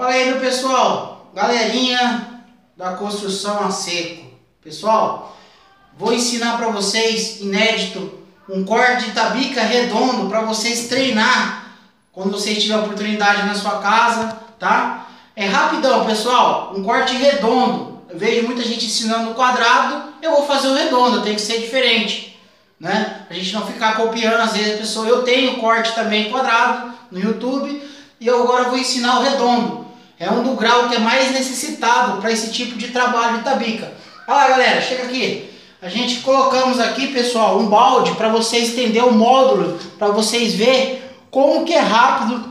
Fala aí, meu pessoal, galerinha da construção a seco. Pessoal, vou ensinar para vocês, inédito, um corte de tabica redondo para vocês treinar quando vocês tiverem oportunidade na sua casa, tá? É rapidão, pessoal, um corte redondo. Eu vejo muita gente ensinando o quadrado, eu vou fazer o redondo, tem que ser diferente, né? A gente não ficar copiando, às vezes a pessoa, eu tenho corte também quadrado no YouTube, e eu agora vou ensinar o redondo. É um do grau que é mais necessitado para esse tipo de trabalho de tabica. Olha lá, galera, chega aqui. A gente colocamos aqui, pessoal, um balde para vocês entender o módulo, para vocês ver como que é rápido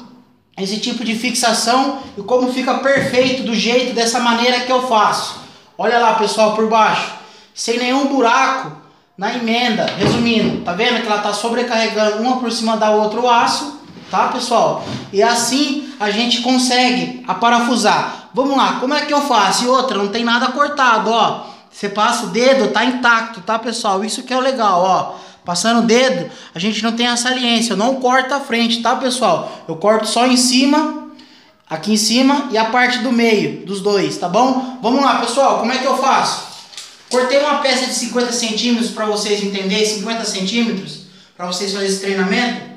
esse tipo de fixação e como fica perfeito do jeito dessa maneira que eu faço. Olha lá, pessoal, por baixo, sem nenhum buraco na emenda. Resumindo, tá vendo que ela tá sobrecarregando uma por cima da outra o aço, tá, pessoal? E assim a gente consegue aparafusar. Vamos lá, como é que eu faço? E outra, não tem nada cortado, ó. Você passa o dedo, tá intacto, tá, pessoal? Isso que é o legal, ó. Passando o dedo, a gente não tem a saliência. Não corto a frente, tá, pessoal? Eu corto só em cima, aqui em cima e a parte do meio dos dois, tá bom? Vamos lá, pessoal. Como é que eu faço? Cortei uma peça de 50 centímetros para vocês entenderem, 50 centímetros, para vocês fazerem esse treinamento.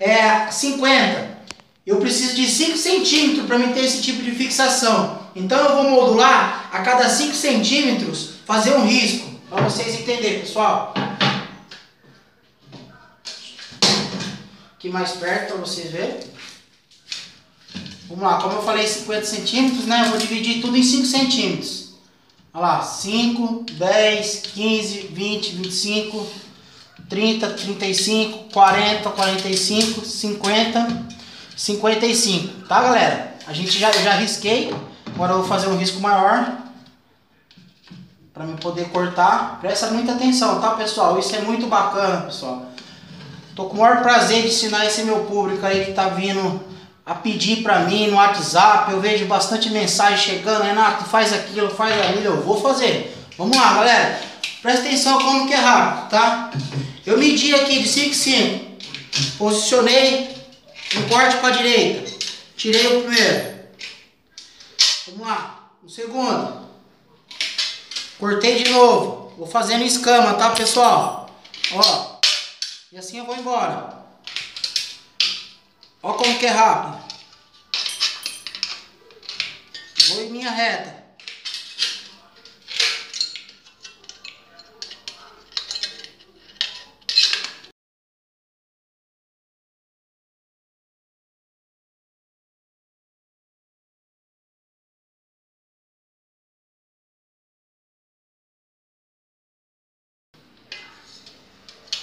É 50. Eu preciso de 5 centímetros para me ter esse tipo de fixação. Então eu vou modular a cada 5 centímetros, fazer um risco, para vocês entenderem, pessoal. Aqui mais perto para vocês verem. Vamos lá, como eu falei 50 centímetros, né? Eu vou dividir tudo em 5 centímetros. Olha lá, 5, 10, 15, 20, 25, 30, 35, 40, 45, 50... 55, tá galera? A gente já, já risquei, agora eu vou fazer um risco maior para me poder cortar. Presta muita atenção, tá pessoal? Isso é muito bacana, pessoal. Tô com o maior prazer de ensinar esse meu público aí que tá vindo a pedir para mim no WhatsApp. Eu vejo bastante mensagem chegando, Renato, faz aquilo, faz aquilo, eu vou fazer. Vamos lá, galera. Presta atenção como que é rápido, tá? Eu medi aqui de 5 em 5. Posicionei um corte para a direita. Tirei o primeiro. Vamos lá. O segundo. Cortei de novo. Vou fazendo escama, tá, pessoal? Ó. E assim eu vou embora. Ó como que é rápido. Vou em linha reta.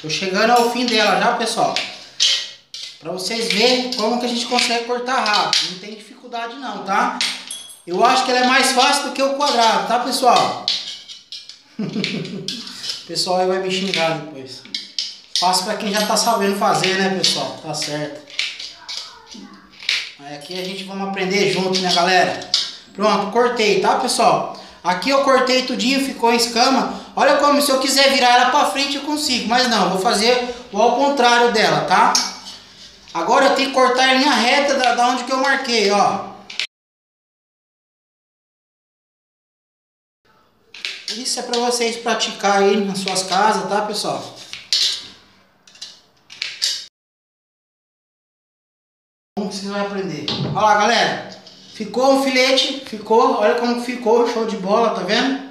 Tô chegando ao fim dela já, pessoal. Pra vocês verem como que a gente consegue cortar rápido. Não tem dificuldade não, tá? Eu acho que ela é mais fácil do que o quadrado, tá, pessoal? o pessoal aí vai me xingar depois. Fácil pra quem já tá sabendo fazer, né, pessoal? Tá certo. Aí aqui a gente vamos aprender junto, né, galera? Pronto, cortei, tá, pessoal? Aqui eu cortei tudinho, ficou escama. Olha como, se eu quiser virar ela para frente eu consigo. Mas não, vou fazer o ao contrário dela, tá? Agora eu tenho que cortar em linha reta da, da onde que eu marquei, ó. Isso é para vocês praticar aí nas suas casas, tá, pessoal? Como vocês vão aprender? Olha lá, galera. Ficou um filete, ficou, olha como ficou, show de bola, tá vendo?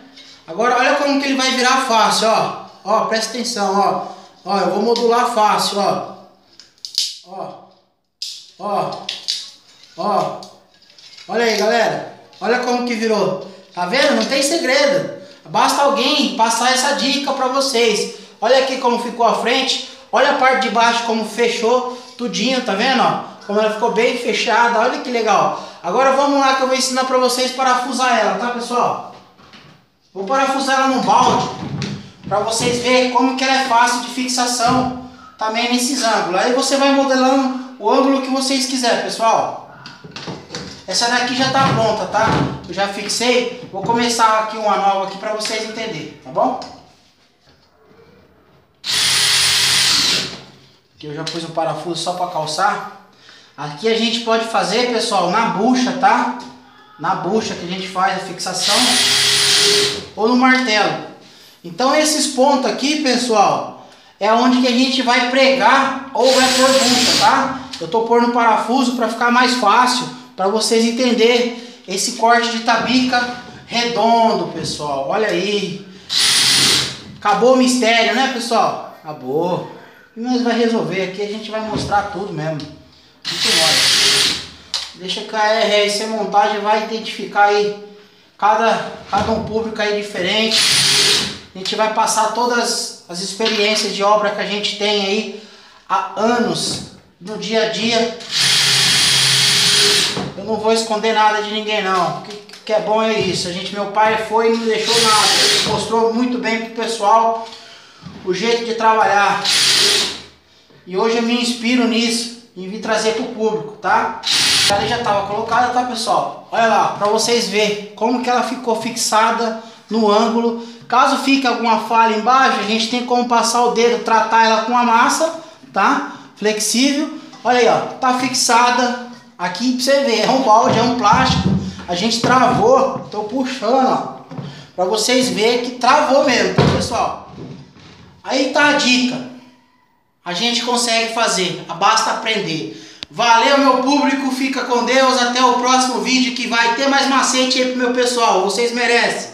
Agora olha como que ele vai virar fácil, ó. Ó, presta atenção, ó. Ó, eu vou modular fácil, ó. Ó. Ó. Ó. Olha aí, galera. Olha como que virou. Tá vendo? Não tem segredo. Basta alguém passar essa dica pra vocês. Olha aqui como ficou a frente. Olha a parte de baixo como fechou tudinho, tá vendo, ó? Como ela ficou bem fechada, olha que legal. Agora vamos lá que eu vou ensinar para vocês parafusar ela, tá pessoal? Vou parafusar ela no balde, para vocês verem como que ela é fácil de fixação também nesses ângulos. Aí você vai modelando o ângulo que vocês quiserem, pessoal. Essa daqui já está pronta, tá? Eu já fixei. Vou começar aqui uma nova aqui para vocês entenderem, tá bom? Aqui eu já pus o parafuso só para calçar. Aqui a gente pode fazer, pessoal, na bucha, tá? Na bucha que a gente faz a fixação ou no martelo. Então esses pontos aqui, pessoal, é onde que a gente vai pregar ou vai pôr bucha, tá? Eu tô pondo parafuso para ficar mais fácil, para vocês entenderem esse corte de tabica redondo, pessoal. Olha aí. Acabou o mistério, né, pessoal? Acabou. Nós vai resolver aqui, a gente vai mostrar tudo mesmo. Muito mais. Deixa que a RS Montagem vai identificar aí cada, cada um público aí diferente. A gente vai passar todas as experiências de obra que a gente tem aí há anos no dia a dia. Eu não vou esconder nada de ninguém não. O que, que é bom é isso. A gente, meu pai foi e não deixou nada. Ele mostrou muito bem pro pessoal o jeito de trabalhar. E hoje eu me inspiro nisso e vim trazer pro público, tá? Ela já estava colocada, tá pessoal? Olha lá, para vocês verem como que ela ficou fixada no ângulo. Caso fique alguma falha embaixo, a gente tem como passar o dedo, tratar ela com a massa, tá? Flexível. Olha aí, ó, tá fixada. Aqui pra você ver, é um balde, é um plástico. A gente travou, tô puxando, ó. Pra vocês verem que travou mesmo, tá pessoal? Aí tá a dica. A gente consegue fazer, basta aprender. Valeu, meu público. Fica com Deus. Até o próximo vídeo que vai ter mais macete aí pro meu pessoal. Vocês merecem.